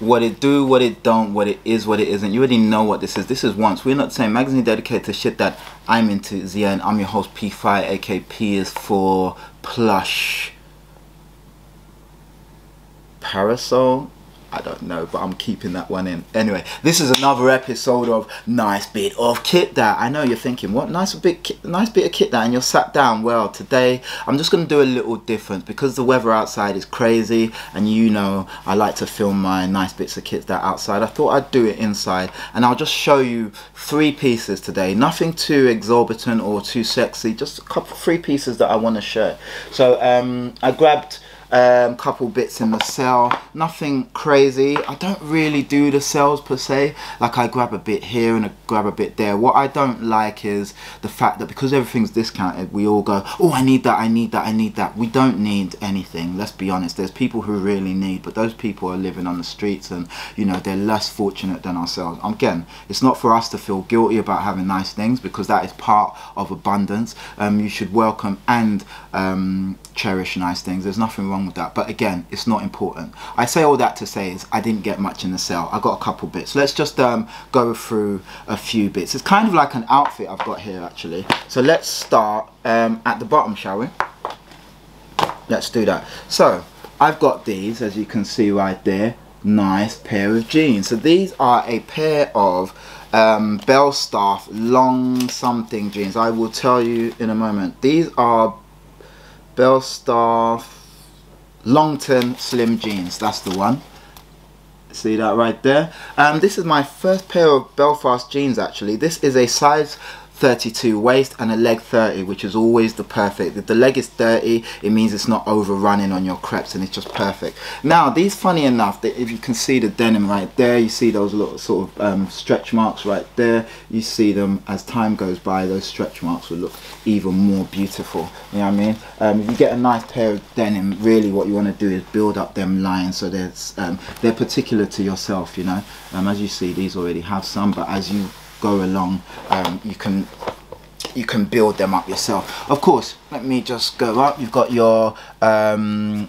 what it do, what it don't, what it is, what it isn't. You already know what this is. This is WaNtS. We're not saying magazine dedicated to shit that I'm into. Zia and I'm your host P5. AKP is for plush parasol I don't know, but I'm keeping that one in. Anyway, this is another episode of Nice Bit of Kit That. I know you're thinking, what nice bit, nice bit of kit that, and you're sat down. Well, today I'm just going to do a little different because the weather outside is crazy, and you know I like to film my nice bits of kit that outside. I thought I'd do it inside, and I'll just show you three pieces today. Nothing too exorbitant or too sexy, just a couple, three pieces that I want to show. So um, I grabbed um, couple bits in the cell. Nothing crazy. I don't really do the cells per se. Like I grab a bit here and I grab a bit there. What I don't like is the fact that because everything's discounted we all go oh I need that I need that I need that. We don't need anything let's be honest. There's people who really need but those people are living on the streets and you know they're less fortunate than ourselves. Again it's not for us to feel guilty about having nice things because that is part of abundance. Um, you should welcome and um, cherish nice things. There's nothing wrong with that. But again it's not important. I say all that to say is I didn't get much in the sale. I got a couple bits. Let's just um, go through a few bits. It's kind of like an outfit I've got here actually. So let's start um, at the bottom shall we? Let's do that. So I've got these as you can see right there. Nice pair of jeans. So these are a pair of um, Belstaff long something jeans. I will tell you in a moment. These are Belstaff Longton Slim Jeans. That's the one. See that right there? Um, this is my first pair of Belstaff jeans actually. This is a size 32 waist and a leg 30 which is always the perfect. If the leg is 30 it means it's not overrunning on your crepes and it's just perfect. Now these funny enough that if you can see the denim right there you see those little sort of um, stretch marks right there. You see them as time goes by those stretch marks will look even more beautiful. You know what I mean? Um, if you get a nice pair of denim really what you want to do is build up them lines so that's um, they're particular to yourself you know? Um, as you see these already have some but as you go along um, you can you can build them up yourself. Of course let me just go up. You've got your um,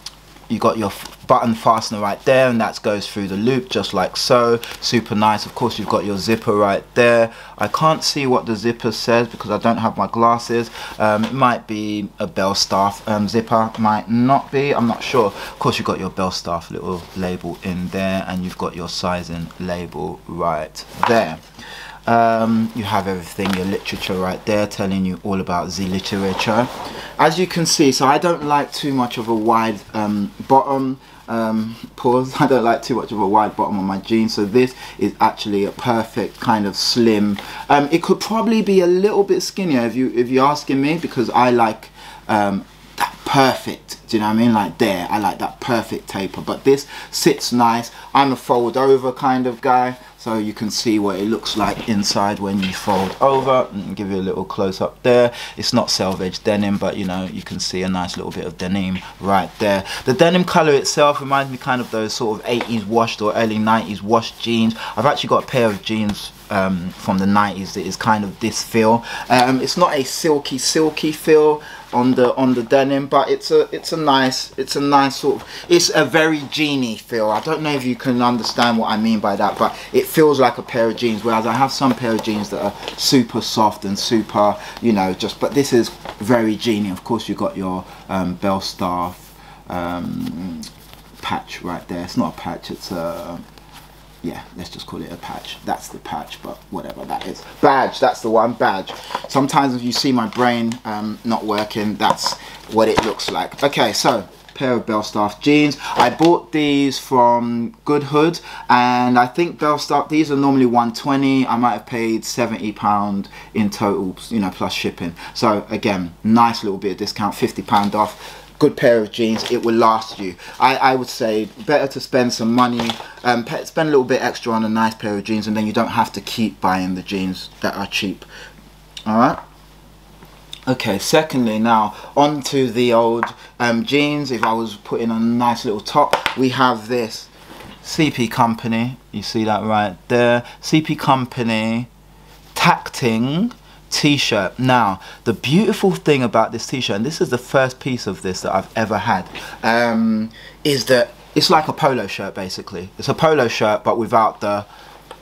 you got your button fastener right there and that goes through the loop just like so. Super nice. Of course you've got your zipper right there. I can't see what the zipper says because I don't have my glasses. Um, it might be a Belstaff um, zipper. Might not be. I'm not sure. Of course you've got your Belstaff little label in there and you've got your sizing label right there um, you have everything your literature right there telling you all about the literature. As you can see so I don't like too much of a wide um, bottom um, pause. I don't like too much of a wide bottom on my jeans so this is actually a perfect kind of slim. Um, it could probably be a little bit skinnier if you if you're asking me because I like um, perfect do you know what I mean? Like there I like that perfect taper. But this sits nice. I'm a fold over kind of guy so you can see what it looks like inside when you fold over. And give you a little close up there. It's not selvage denim but you know you can see a nice little bit of denim right there. The denim color itself reminds me kind of those sort of 80s washed or early 90s washed jeans. I've actually got a pair of jeans um, from the 90s that is kind of this feel. Um, it's not a silky silky feel on the on the denim but it's a it's a nice it's a nice sort of it's a very jeany feel. I don't know if you can understand what I mean by that but it feels like a pair of jeans whereas I have some pair of jeans that are super soft and super you know just but this is very jeany of course you got your um, Belstaff um, patch right there. It's not a patch it's a yeah let's just call it a patch. That's the patch but whatever that is. Badge that's the one badge. Sometimes if you see my brain um, not working that's what it looks like. Okay so pair of Belstaff jeans. I bought these from Goodhood and I think Belstaff these are normally 120 I might have paid 70 pound in total you know plus shipping. So again nice little bit of discount 50 pound off good pair of jeans it will last you. I, I would say better to spend some money um, spend a little bit extra on a nice pair of jeans and then you don't have to keep buying the jeans that are cheap. Alright? Okay secondly now onto the old um, jeans. If I was putting on a nice little top we have this CP company. You see that right there? CP company tacting t-shirt. Now the beautiful thing about this t-shirt and this is the first piece of this that I've ever had um, is that it's like a polo shirt basically. It's a polo shirt but without the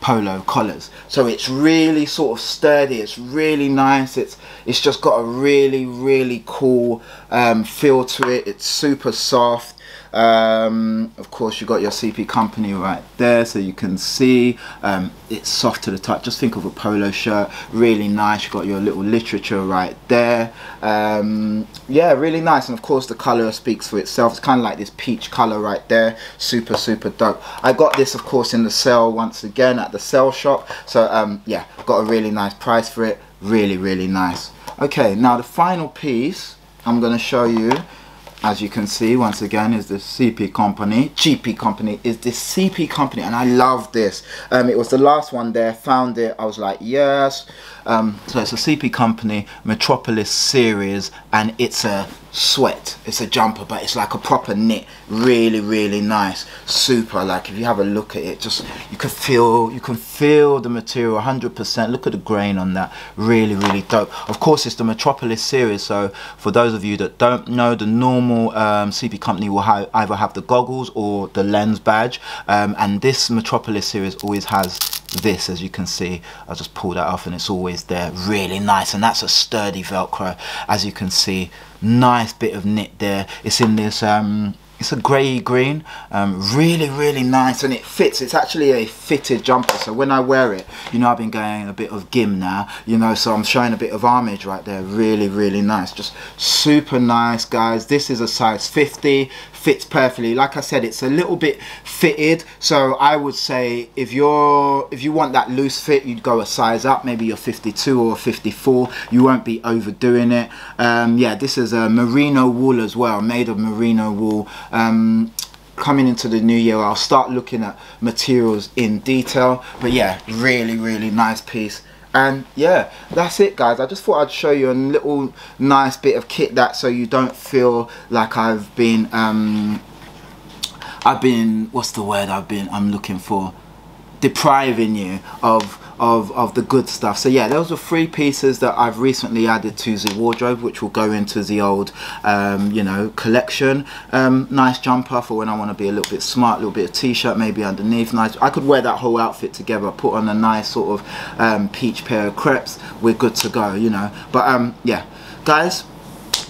polo collars. So it's really sort of sturdy. It's really nice. It's it's just got a really really cool um, feel to it. It's super soft um, of course, you've got your CP company right there, so you can see um, it's soft to the touch. Just think of a polo shirt, really nice. You got your little literature right there. Um, yeah, really nice. And of course, the color speaks for itself. It's kind of like this peach color right there. Super, super dope. I got this, of course, in the sale once again at the sale shop. So um, yeah, got a really nice price for it. Really, really nice. Okay, now the final piece I'm going to show you as you can see once again is the CP company. CP company is the CP company and I love this. Um, it was the last one there found it. I was like yes. Um, so it's a CP company Metropolis series and it's a sweat. It's a jumper but it's like a proper knit. Really really nice. Super. Like if you have a look at it just you can feel you can feel the material 100% look at the grain on that. Really really dope. Of course it's the Metropolis series so for those of you that don't know the normal um, CP company will ha either have the goggles or the lens badge. Um, and this Metropolis series always has this as you can see. I'll just pull that off and it's always there. Really nice. And that's a sturdy velcro as you can see. Nice bit of knit there. It's in this um it's a grey green um, really really nice and it fits. It's actually a fitted jumper so when I wear it you know I've been going a bit of gim now you know so I'm showing a bit of armage right there. Really really nice just super nice guys. This is a size 50 fits perfectly. Like I said it's a little bit fitted so I would say if you're if you want that loose fit you'd go a size up maybe you're 52 or 54 you won't be overdoing it. Um, yeah this is a merino wool as well made of merino wool um, coming into the new year I'll start looking at materials in detail. But yeah really really nice piece. And yeah that's it guys. I just thought i'd show you a little nice bit of kit that so you don't feel like i've been um i've been what's the word i've been i'm looking for? Depriving you of of, of the good stuff. So yeah, those are three pieces that I've recently added to the wardrobe, which will go into the old, um, you know, collection. Um, nice jumper for when I want to be a little bit smart, a little bit of t-shirt maybe underneath. Nice. I could wear that whole outfit together, put on a nice sort of um, peach pair of crepes. We're good to go, you know. But um, yeah, guys,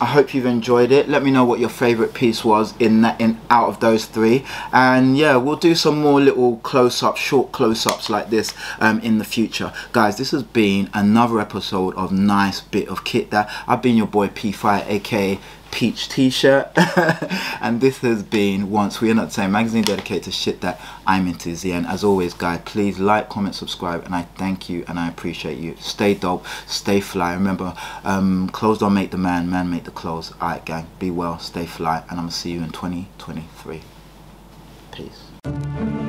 I hope you've enjoyed it. Let me know what your favorite piece was in that in out of those three. And yeah, we'll do some more little close-ups, short close-ups like this um, in the future. Guys, this has been another episode of Nice Bit of Kit that I've been your boy P5 aka peach t-shirt. And this has been WaNtS we are not saying magazine dedicated to shit that i'm into end as always guys please like comment subscribe and i thank you and i appreciate you. Stay dope stay fly. Remember um, clothes don't make the man man make the clothes. All right gang be well stay fly and i'm gonna see you in 2023 peace